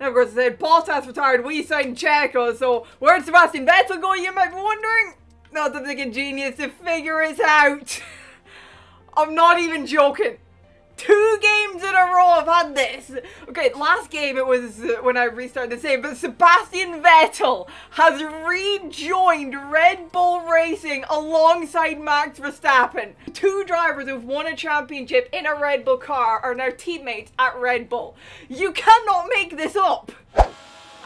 And of course, I said Bottas retired, we signed Checo. Oh, so where'd Sebastian Vettel go, you might be wondering? Not that the genius to figure it out. I'm not even joking. Two games in a row I've had this. Okay, last game it was uh, when I restarted the save, but Sebastian Vettel has rejoined Red Bull Racing alongside Max Verstappen. Two drivers who've won a championship in a Red Bull car are now teammates at Red Bull. You cannot make this up.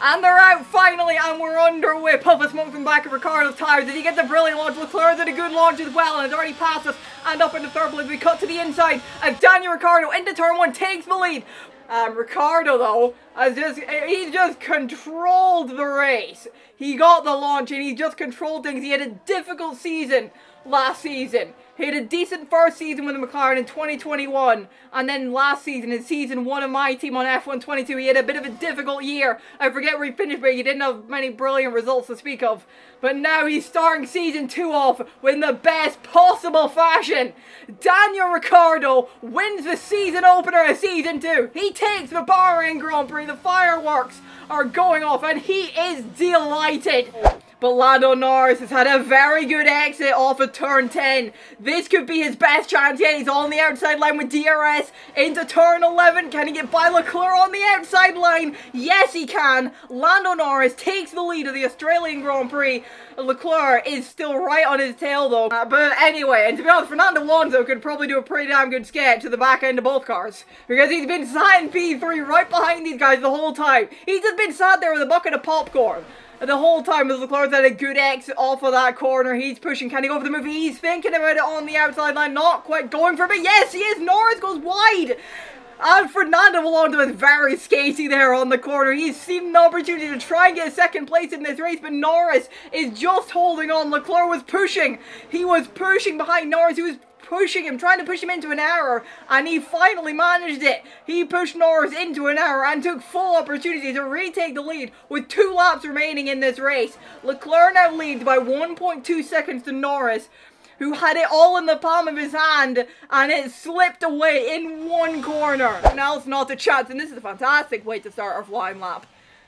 And they're out finally, and we're underway. Puff of smoke from the back of Ricciardo's tires. Did he get the brilliant launch? Leclerc did a good launch as well, and it's already passed us. And up into third place, we cut to the inside. And Daniel Ricciardo into turn one takes the lead. Um, Ricciardo though has just he's just controlled the race. He got the launch and he just controlled things. He had a difficult season last season. He had a decent first season with the McLaren in 2021, and then last season, in season one of my team on F122, he had a bit of a difficult year. I forget where he finished, but he didn't have many brilliant results to speak of. But now he's starting season two off in the best possible fashion. Daniel Ricciardo wins the season opener of season two. He takes the Bahrain Grand Prix. The fireworks are going off, and he is delighted. But Lando Norris has had a very good exit off of turn 10. This could be his best chance yet. He's on the outside line with DRS into turn 11. Can he get by Leclerc on the outside line? Yes, he can. Lando Norris takes the lead of the Australian Grand Prix. Leclerc is still right on his tail though. Uh, but anyway, and to be honest, Fernando Alonso could probably do a pretty damn good sketch to the back end of both cars. Because he's been sat in P3 right behind these guys the whole time. He's just been sat there with a bucket of popcorn the whole time as Leclerc's had a good exit off of that corner. He's pushing. Can he go for the move? He's thinking about it on the outside line. Not quite going for it. Yes, he is. Norris goes wide. And Fernando Alonso is very skaty there on the corner. He's seen an opportunity to try and get second place in this race, but Norris is just holding on. Leclerc was pushing. He was pushing behind Norris, He was pushing him, trying to push him into an error, and he finally managed it. He pushed Norris into an error and took full opportunity to retake the lead with two laps remaining in this race. Leclerc now leads by 1.2 seconds to Norris, who had it all in the palm of his hand and it slipped away in one corner. Now it's not a chance, and this is a fantastic way to start our flying lap.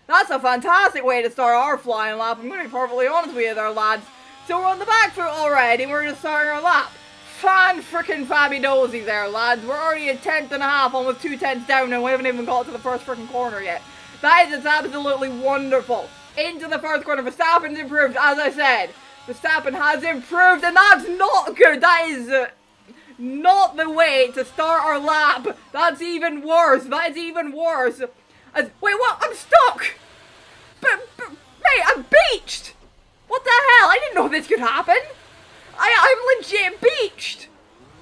That's a fantastic way to start our flying lap. I'm going to be perfectly honest with you there, lads. So we're on the back foot already, and we're going to start our lap fan freaking Fabi Nosy there, lads. We're already a tenth and a half, almost two tenths down, and we haven't even got to the first freaking corner yet. That is absolutely wonderful. Into the first corner, Verstappen's improved, as I said. Verstappen has improved, and that's not good. That is uh, not the way to start our lap. That's even worse. That is even worse. As, wait, what? I'm stuck! But, but, mate, I'm beached! What the hell? I didn't know this could happen. Beached!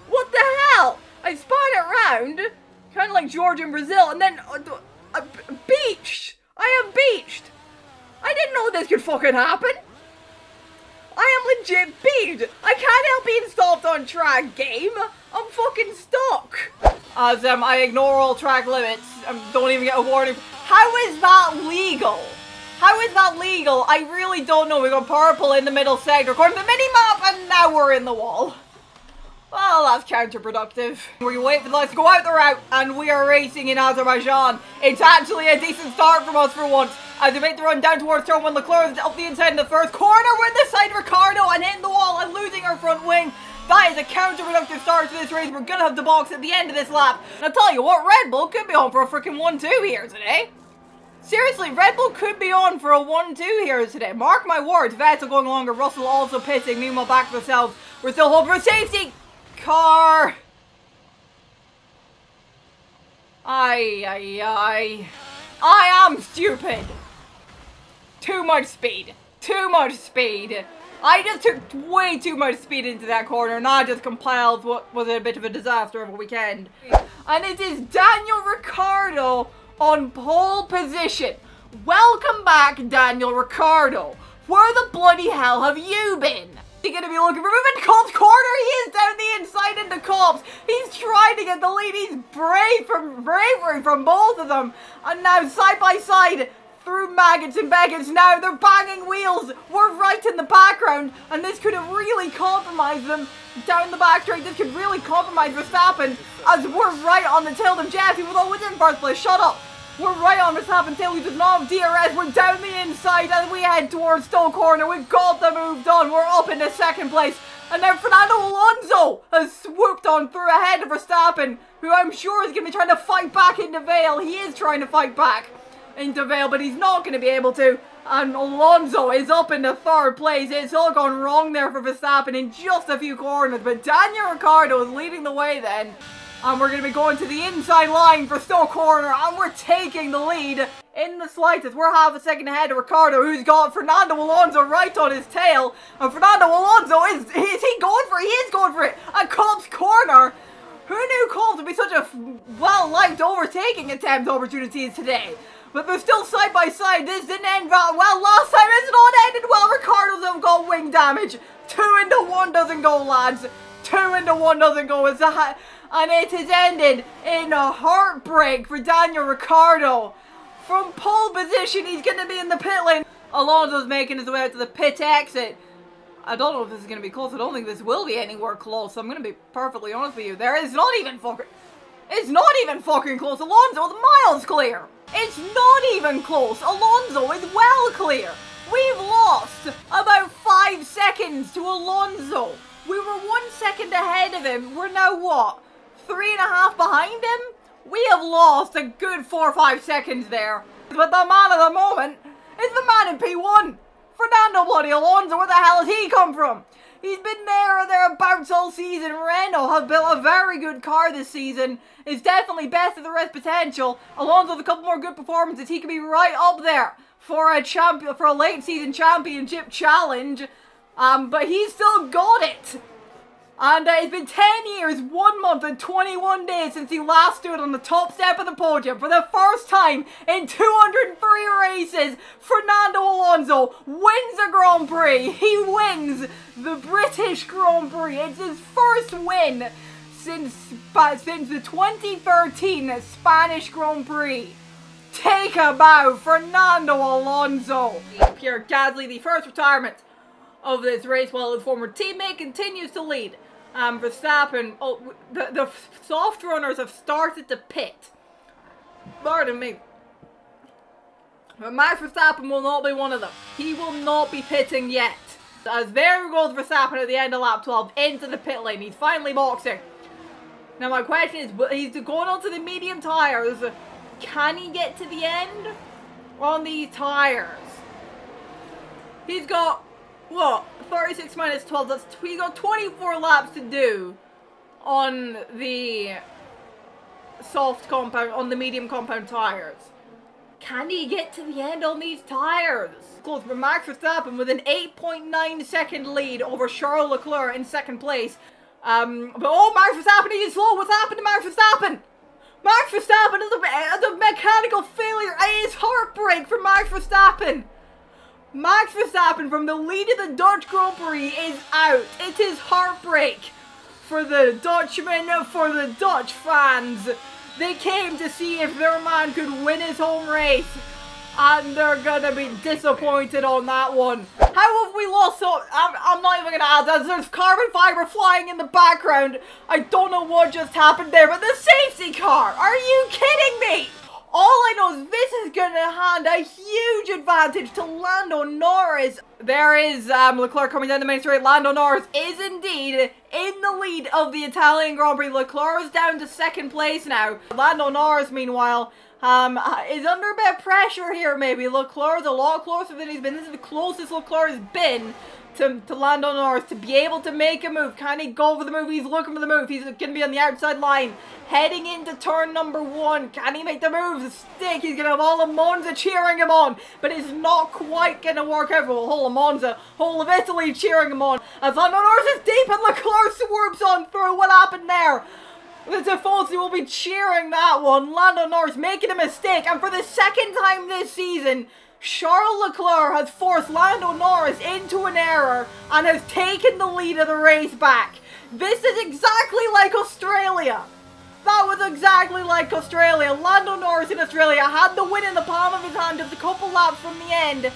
What the hell? I spun it round, kind of like George in Brazil, and then uh, uh, beached! I am beached! I didn't know this could fucking happen! I am legit beached! I can't help being stopped on track, game! I'm fucking stuck! As um, I ignore all track limits, and don't even get a warning. How is that legal? How is that legal? I really don't know. We got purple in the middle sector according to the mini-map, and now we're in the wall. Well, that's counterproductive. We wait for the lights to go out the route, and we are racing in Azerbaijan. It's actually a decent start from us for once. As we make the run down towards turn one, Leclerc up the inside in the first corner. We're this side of Ricciardo and hitting the wall and losing our front wing. That is a counterproductive start to this race. We're gonna have the box at the end of this lap. And I'll tell you what, Red Bull could be on for a freaking 1-2 here today. Seriously, Red Bull could be on for a 1-2 here today. Mark my words, Vettel going longer, Russell also pitting, meanwhile back to themselves. We're still hoping for safety. Car. Ay, ay, ay. I am stupid. Too much speed. Too much speed. I just took way too much speed into that corner and I just compiled what was a bit of a disaster of a weekend. And it is Daniel Ricciardo on pole position. Welcome back, Daniel Ricciardo. Where the bloody hell have you been? He's gonna be looking for movement. Copse corner. He is down the inside into Copse. He's trying to get the lead. He's brave from bravery from both of them. And now side by side through Maggotts and Becketts. Now they're banging wheels. We're right in the background, and this could have really compromised them down the back straight. This could really compromise Verstappen as we're right on the tail of Jeffy, although didn't first place. Shut up. We're right on the Verstappen tail. We does not have DRS. We're down the inside and we head towards Stowe Corner. We've got the move done. We're up into second place. And then Fernando Alonso has swooped on through ahead of Verstappen, who I'm sure is going to be trying to fight back into Vale. He is trying to fight back into Vale, but he's not going to be able to. And Alonso is up in the third place. It's all gone wrong there for Verstappen in just a few corners. But Daniel Ricciardo is leading the way then. And we're going to be going to the inside line for Stowe Corner. And we're taking the lead in the slightest. We're half a second ahead of Ricciardo, who's got Fernando Alonso right on his tail. And Fernando Alonso, is, is he going for it? He is going for it. At Copse Corner. Who knew Kolb would be such a well-liked overtaking attempt opportunities today? But they're still side by side. This didn't end well. Last time it's not all ended well. Ricciardo's have got wing damage. Two into one doesn't go, lads. Two into one doesn't go. It's a and it has ended in a heartbreak for Daniel Ricciardo. From pole position, he's going to be in the pit lane. Alonso's making his way out to the pit exit. I don't know if this is going to be close. I don't think this will be anywhere close. I'm going to be perfectly honest with you. There is not even fucking... It's not even fucking close. Alonso, the miles clear. It's not even close. Alonso is well clear. We've lost about five seconds to Alonso. We were one second ahead of him. We're now what? Three and a half behind him? We have lost a good four or five seconds there. But the man of the moment is the man in P1. Fernando bloody Alonso, where the hell has he come from? He's been there or thereabouts all season. Renault have built a very good car this season. Is definitely best of the rest potential. Alonso with a couple more good performances. He could be right up there for a champion for a late season championship challenge. Um, but he's still got it. And uh, it's been 10 years, 1 month and 21 days since he last stood on the top step of the podium. For the first time in 203 races, Fernando Alonso wins a Grand Prix. He wins the British Grand Prix. It's his first win since, since the 2013 Spanish Grand Prix. Take a bow, Fernando Alonso. Pierre Gasly, the first retirement of this race while his former teammate continues to lead. Um, Verstappen, oh, the, the soft runners have started to pit. Pardon me. But Max Verstappen will not be one of them. He will not be pitting yet. As there goes Verstappen at the end of lap 12 into the pit lane. He's finally boxing. Now my question is, he's going onto the medium tires. Can he get to the end on these tires? He's got what? 36 minus 12, that's, we got 24 laps to do on the soft compound, on the medium compound tires. Can he get to the end on these tires? Close, but Max Verstappen with an 8.9 second lead over Charles Leclerc in second place. Um, but oh, Max Verstappen, he's slow. What's happened to Max Verstappen? Max Verstappen is a, a mechanical failure. It is heartbreak for Max Verstappen. Max Verstappen from the lead of the Dutch Grand Prix is out. It is heartbreak for the Dutchmen, for the Dutch fans. They came to see if their man could win his home race. And they're gonna be disappointed on that one. How have we lost so- I'm, I'm not even gonna add that. There's carbon fiber flying in the background. I don't know what just happened there, but the safety car! Are you kidding me? All I know is this is going to hand a huge advantage to Lando Norris. There is um, Leclerc coming down the main straight. Lando Norris is indeed in the lead of the Italian Grand Prix. Leclerc is down to second place now. Lando Norris, meanwhile, um, is under a bit of pressure here, maybe. Leclerc is a lot closer than he's been. This is the closest Leclerc has been to, to Lando Norris to be able to make a move. Can he go for the move? He's looking for the move. He's going to be on the outside line. Heading into turn number one. Can he make the move? The stick. He's going to have all of Monza cheering him on. But it's not quite going to work out the whole of Monza. Whole of Italy cheering him on. As Lando Norris is deep and Leclerc swoops on through. What happened there? The Tifosi will be cheering that one. Lando Norris making a mistake. And for the second time this season, Charles Leclerc has forced Lando Norris into an error and has taken the lead of the race back. This is exactly like Australia. That was exactly like Australia. Lando Norris in Australia had the win in the palm of his hand just a couple laps from the end.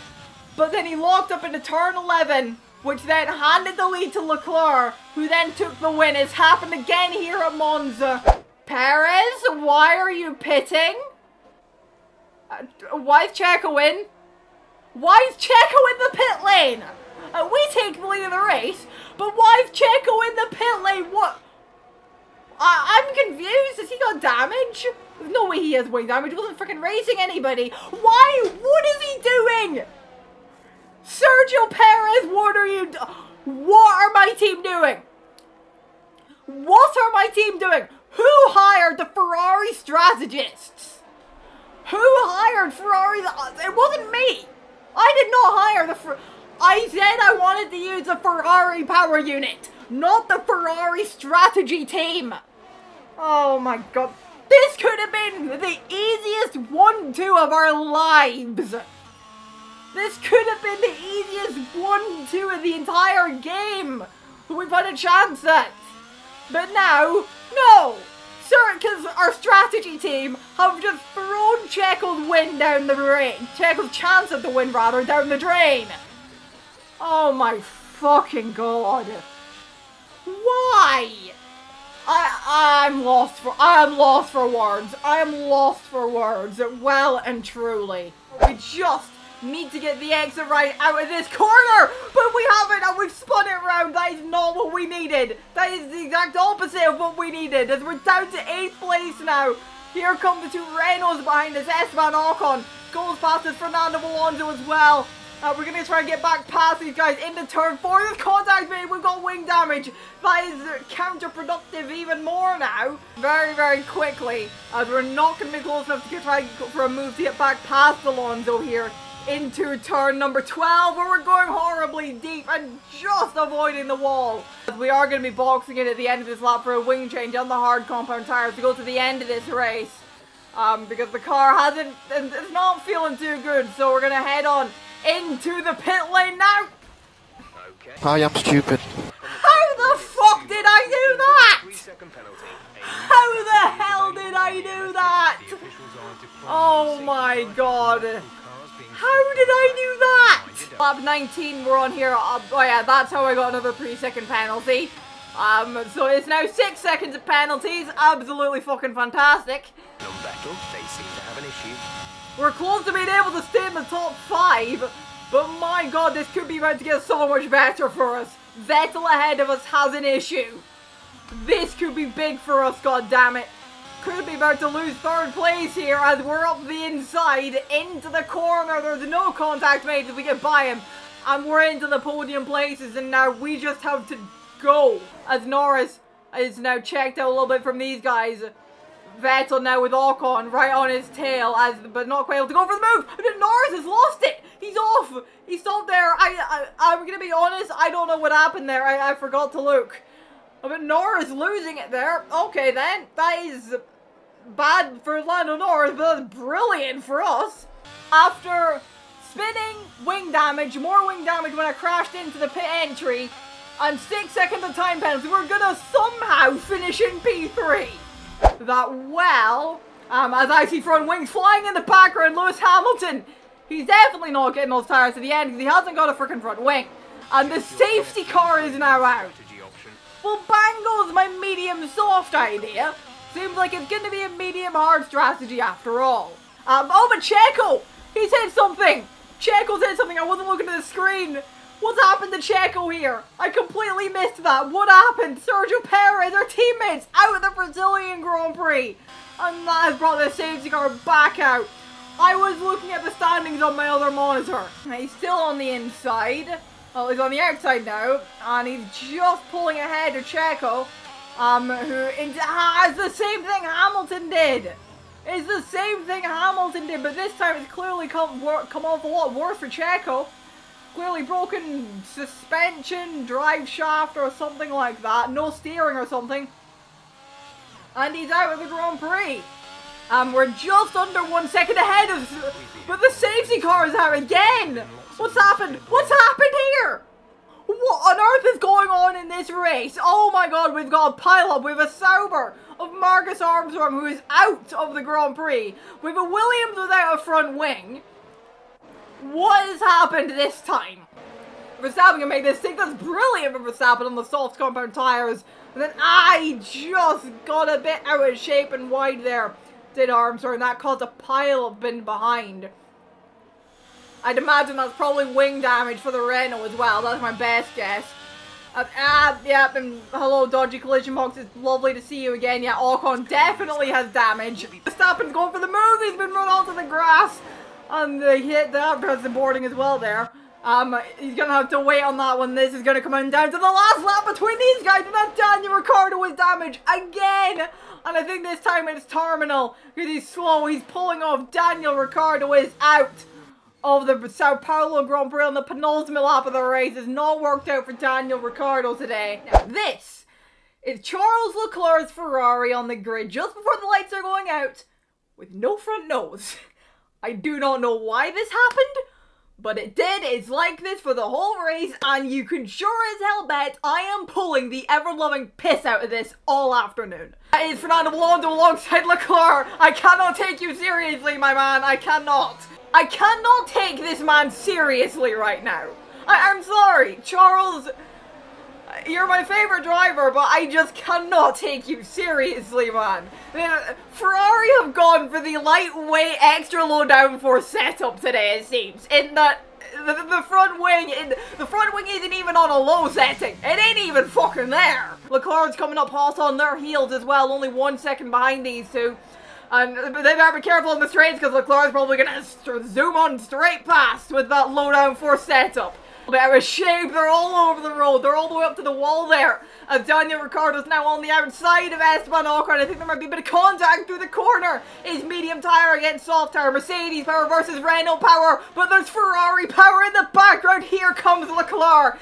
But then he locked up into turn 11, which then handed the lead to Leclerc, who then took the win. It's happened again here at Monza. Perez, why are you pitting? Uh, why is Checo in? Why is Checo in the pit lane? Uh, we take the lead of the race, but why is Checo in the pit lane? What? I I'm confused. Has he got damage? There's no way he has wing damage. He wasn't freaking racing anybody. Why? What is he doing? Sergio Perez, what are you What are my team doing? What are my team doing? Who hired the Ferrari strategists? Who hired Ferrari? It wasn't me. I did not hire the Fer I said I wanted to use the Ferrari power unit, not the Ferrari strategy team. Oh my god. This could have been the easiest 1-2 of our lives. This could have been the easiest 1-2 of the entire game. We've had a chance at. But now, no. Sir, because our strategy team have just thrown Checo's win down the drain. Checo's chance at the win, rather, down the drain. Oh my fucking god. Why? I I'm lost for I'm lost for words. I am lost for words. Well and truly. We just need to get the exit right out of this corner, but we haven't and we've spun it round. That is not what we needed. That is the exact opposite of what we needed as we're down to 8th place now. Here come the two Renaults behind us. Esteban Ocon goes past us. Fernando Alonso as well. Uh, we're going to try and get back past these guys into turn four. This contact made. We've got wing damage. That is counterproductive even more now. Very, very quickly. As we're not going to be close enough to get, try for a move to get back past Alonso here into turn number 12 where we're going horribly deep and just avoiding the wall. We are going to be boxing in at the end of this lap for a wing change on the hard compound tires to go to the end of this race. Um, because the car hasn't, it's not feeling too good, so we're going to head on into the pit lane now. Okay. I am stupid. How the fuck did I do that? How the hell did I do that? Oh my god. How did I do that? Lap 19, we're on here. Uh, oh yeah, that's how I got another 3 second penalty. Um, so it's now 6 seconds of penalties. Absolutely fucking fantastic. No battle. They seem to have an issue. We're close to being able to stay in the top 5. But my god, this could be about to get so much better for us. Vettel ahead of us has an issue. This could be big for us, god damn it could be about to lose third place here as we're up the inside into the corner. There's no contact made as we get by him. And we're into the podium places and now we just have to go as Norris is now checked out a little bit from these guys. Vettel now with Ocon right on his tail as but not quite able to go for the move. Norris has lost it. He's off. He's stopped there. I, I I'm gonna be honest. I don't know what happened there. I, I forgot to look. But Norris losing it there. Okay then. That is bad for Lando Norris, but brilliant for us. After spinning, wing damage, more wing damage when I crashed into the pit entry, and 6 seconds of time penalty, we're gonna somehow finish in P3. That well, um, as I see front wings flying in the background, Lewis Hamilton, he's definitely not getting those tires to the end because he hasn't got a freaking front wing. And the safety car is now out. Well, Bangle's my medium soft idea. Seems like it's going to be a medium hard strategy after all. Um, oh, but Checo! He said something! Checo said something, I wasn't looking at the screen. What's happened to Checo here? I completely missed that. What happened? Sergio Perez, our teammates, out of the Brazilian Grand Prix. And that has brought the safety car back out. I was looking at the standings on my other monitor. He's still on the inside. Well, he's on the outside now. And he's just pulling ahead of Checo um, who has the same thing Hamilton did. It's the same thing Hamilton did, but this time it's clearly come, come off a lot worse for Checo. Clearly broken suspension, drive shaft, or something like that. No steering or something. And he's out of the Grand Prix. Um, we're just under one second ahead of... But the safety car is out again! What's happened? What's happened here? What on earth is going on in this race? Oh my god, we've got a pile-up. We have a Sauber of Marcus Armstrong who is out of the Grand Prix. We have a Williams without a front wing. What has happened this time? Verstappen can make this thing. That's brilliant for Verstappen on the soft compound tires. And then I just got a bit out of shape and wide there. did Armstrong. That caused a pile of bin behind. I'd imagine that's probably wing damage for the Renault as well. That's my best guess. Uh, ah, yep, and hello, Dodgy Collision Box. It's lovely to see you again. Yeah, Ocon definitely has damage. Verstappen's going for the move. He's been run onto the grass. And they hit that has the boarding as well there. Um, he's gonna have to wait on that one. This is gonna come on down to the last lap between these guys, and that Daniel Ricciardo was damaged again. And I think this time it's Terminal because he's slow. He's pulling off. Daniel Ricciardo is out of the Sao Paulo Grand Prix on the penultimate lap of the race. Has not worked out for Daniel Ricciardo today. Now, this is Charles Leclerc's Ferrari on the grid just before the lights are going out with no front nose. I do not know why this happened. But it did, it's like this for the whole race, and you can sure as hell bet I am pulling the ever-loving piss out of this all afternoon. That is Fernando Alonso alongside Leclerc. I cannot take you seriously, my man, I cannot. I cannot take this man seriously right now. I am sorry, Charles, you're my favorite driver, but I just cannot take you seriously, man. Ferrari have gone for the lightweight extra low downforce setup today, it seems. In that the, the front wing, in, the front wing isn't even on a low setting. It ain't even fucking there. Leclerc's coming up hot on their heels as well, only one second behind these two. And they better be careful on the straights because Leclerc's probably gonna zoom on straight past with that low downforce setup a shape. They're all over the road. They're all the way up to the wall there. As Daniel Ricciardo's now on the outside of Esteban Ocon. I think there might be a bit of contact through the corner. Is medium tire against soft tire. Mercedes power versus Renault power. But there's Ferrari power in the background. Here comes Leclerc.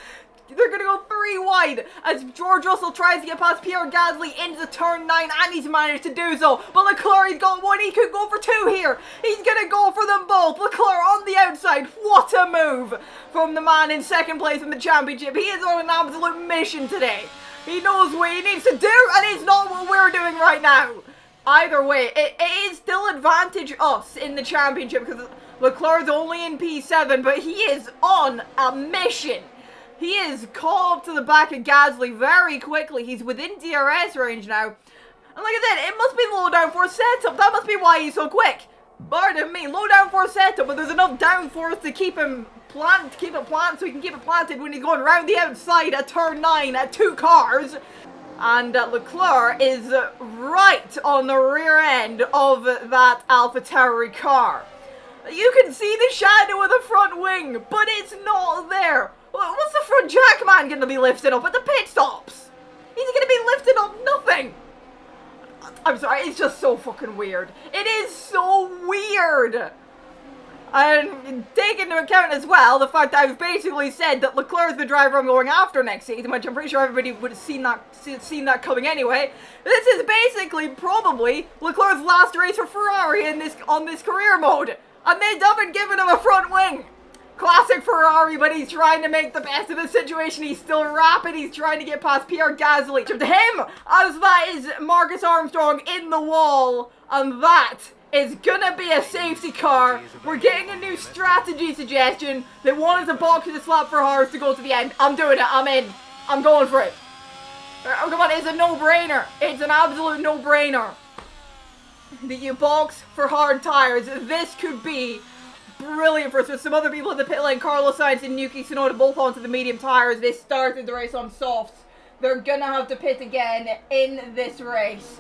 They're going to go three wide as George Russell tries to get past Pierre Gasly into turn 9 and he's managed to do so. But Leclerc, he's got one. He could go for two here. He's going to go for them both. Leclerc on the outside. What a move from the man in second place in the championship. He is on an absolute mission today. He knows what he needs to do and it's not what we're doing right now. Either way, it, it is still advantage us in the championship because Leclerc's only in P7, but he is on a mission. He is called to the back of Gasly very quickly. He's within DRS range now. And like at that, it must be low downforce setup. That must be why he's so quick. Pardon me, low downforce setup, but there's enough downforce to keep him plant, keep it planted, so he can keep it planted when he's going around the outside at turn 9 at two cars. And uh, Leclerc is right on the rear end of that AlphaTauri car. You can see the shadow of the front wing, but it's not there. What's the front jack man going to be lifting up at the pit stops? He's going to be lifting up nothing. I'm sorry, it's just so fucking weird. It is so weird. And take into account as well the fact that I've basically said that Leclerc is the driver I'm going after next season, which I'm pretty sure everybody would have seen that seen that coming anyway. This is basically probably Leclerc's last race for Ferrari in this on this career mode, and they haven't given him a front wing. Classic Ferrari, but he's trying to make the best of the situation. He's still rapid. He's trying to get past Pierre Gasly. To him, as that is Marcus Armstrong in the wall. And that is gonna be a safety car. We're getting a new strategy suggestion. They wanted to box to the slap for Harris to go to the end. I'm doing it. I'm in. I'm going for it. Uh, oh, come on, it's a no-brainer. It's an absolute no-brainer. That you box for hard tires. This could be brilliant for us. With some other people in the pit lane, Carlos Sainz and Yuki Tsunoda both onto the medium tires. They started the race on softs. They're gonna have to pit again in this race.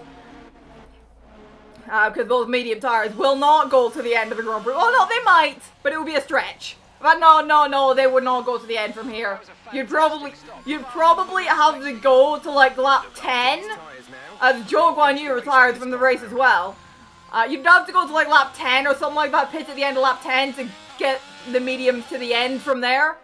Uh, because those medium tires will not go to the end of the Grand Prix. Oh no, they might, but it would be a stretch. But no, no, no, they would not go to the end from here. You'd probably, you'd probably have to go to like lap 10, as Zhou Guanyu retires from the race as well. Uh, you'd have to go to like lap 10 or something like that, pit at the end of lap 10 to get the medium to the end from there.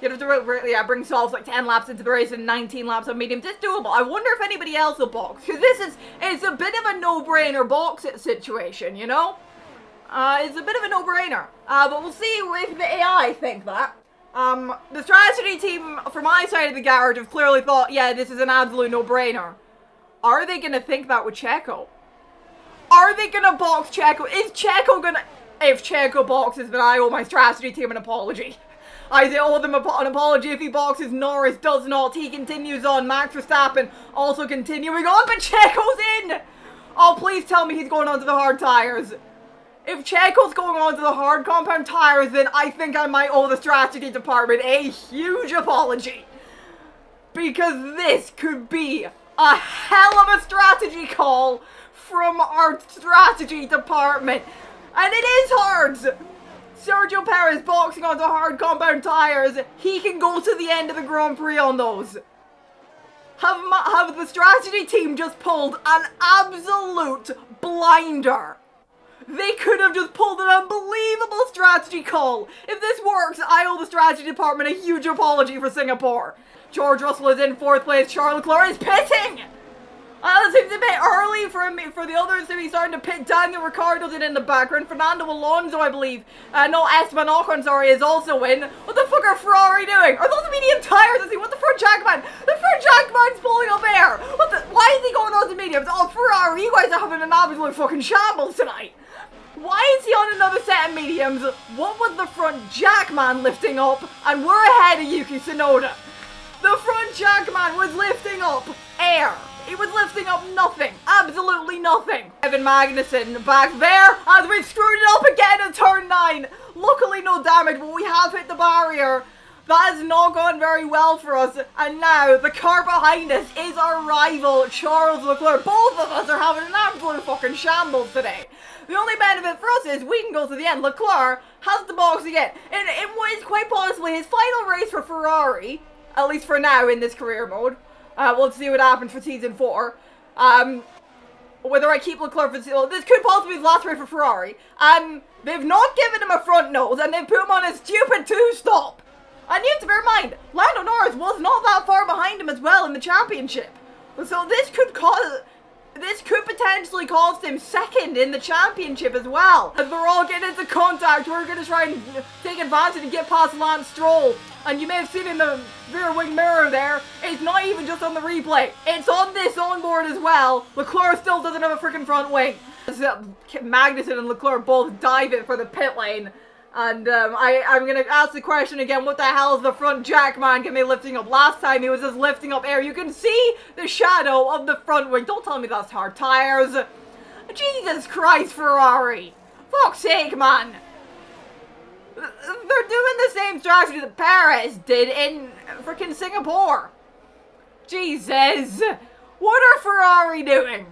You'd have to yeah, bring Solves like 10 laps into the race and 19 laps on medium. It's doable. I wonder if anybody else will box. Because this is, it's a bit of a no-brainer box situation, you know? Uh, it's a bit of a no-brainer. Uh, but we'll see if the AI think that. Um, the strategy team from my side of the garage have clearly thought, yeah, this is an absolute no-brainer. Are they going to think that with Checo? Are they gonna box Checo? Is Checo gonna... If Checo boxes, then I owe my strategy team an apology. I owe them an apology if he boxes. Norris does not. He continues on. Max Verstappen also continuing on, but Checo's in! Oh, please tell me he's going onto the hard tires. If Checo's going onto the hard compound tires, then I think I might owe the strategy department a huge apology. Because this could be a hell of a strategy call from our strategy department. And it is hard. Sergio Perez boxing onto hard compound tires. He can go to the end of the Grand Prix on those. Have, have the strategy team just pulled an absolute blinder. They could have just pulled an unbelievable strategy call. If this works, I owe the strategy department a huge apology for Singapore. George Russell is in fourth place. Charles Leclerc is pitting. Uh, it seems a bit early for me, for the others to be starting to pit. Daniel Ricciardo's in, in the background. Fernando Alonso, I believe. Uh, no, Esteban Ocon, sorry, is also in. What the fuck are Ferrari doing? Are those medium tires? I see. What the front jackman? The front jackman's pulling up air. What the? Why is he going on to mediums? Oh, Ferrari, you guys are having an absolute fucking shambles tonight. Why is he on another set of mediums? What was the front jackman lifting up? And we're ahead of Yuki Tsunoda. The front jackman was lifting up air. He was lifting up nothing. Absolutely nothing. Kevin Magnussen back there as we've screwed it up again in turn 9. Luckily no damage, but we have hit the barrier. That has not gone very well for us. And now, the car behind us is our rival, Charles Leclerc. Both of us are having an absolute fucking shambles today. The only benefit for us is we can go to the end. Leclerc has the box again. And it was quite possibly his final race for Ferrari, at least for now in this career mode. Uh, we'll see what happens for season four. Um, whether I keep Leclerc for well, this could possibly be his last race for Ferrari. Um, they've not given him a front nose, and they've put him on a stupid two-stop. And you have to bear in mind, Lando Norris was not that far behind him as well in the championship. So this could cause this could potentially cost him second in the championship as well. As they're all getting into contact, we're going to try and take advantage and get past Lance Stroll. And you may have seen in the rear wing mirror there, it's not even just on the replay. It's on this onboard as well. Leclerc still doesn't have a freaking front wing. Magnussen and Leclerc both dive it for the pit lane. And um, I, I'm going to ask the question again, what the hell is the front jack man going to be lifting up? Last time he was just lifting up air. You can see the shadow of the front wing. Don't tell me that's hard tires. Jesus Christ, Ferrari. Fuck's sake, man. They're doing the same strategy that Perez did in freaking Singapore. Jesus. What are Ferrari doing?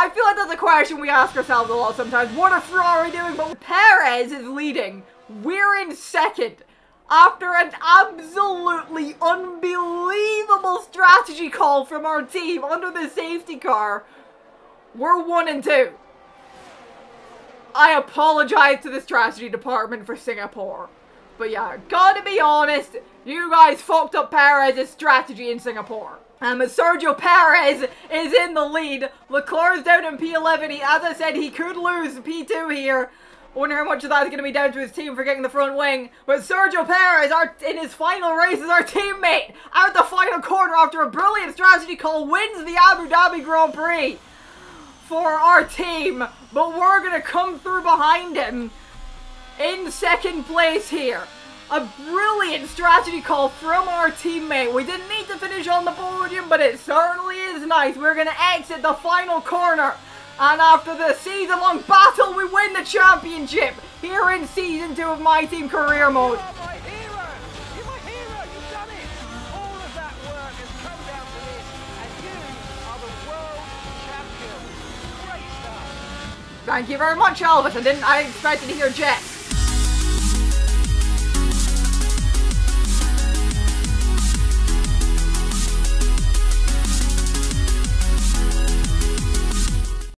I feel like that's a question we ask ourselves a lot sometimes. What are Ferrari doing? But Perez is leading. We're in second. After an absolutely unbelievable strategy call from our team under the safety car, we're one and two. I apologize to the strategy department for Singapore. But yeah, gotta be honest, you guys fucked up Perez's strategy in Singapore. Um, Sergio Perez is in the lead. Leclerc's down in P11. He, as I said, he could lose P2 here. Wonder how much of that is going to be down to his team for getting the front wing. But Sergio Perez, our, in his final race, is our teammate. Out the final corner after a brilliant strategy call, wins the Abu Dhabi Grand Prix for our team. But we're going to come through behind him in second place here. A brilliant strategy call from our teammate. We didn't need to finish on the podium, but it certainly is nice. We're going to exit the final corner. And after the season-long battle, we win the championship here in Season 2 of My Team Career Mode. Thank you very much, Elvis. I didn't I expected to hear Jet.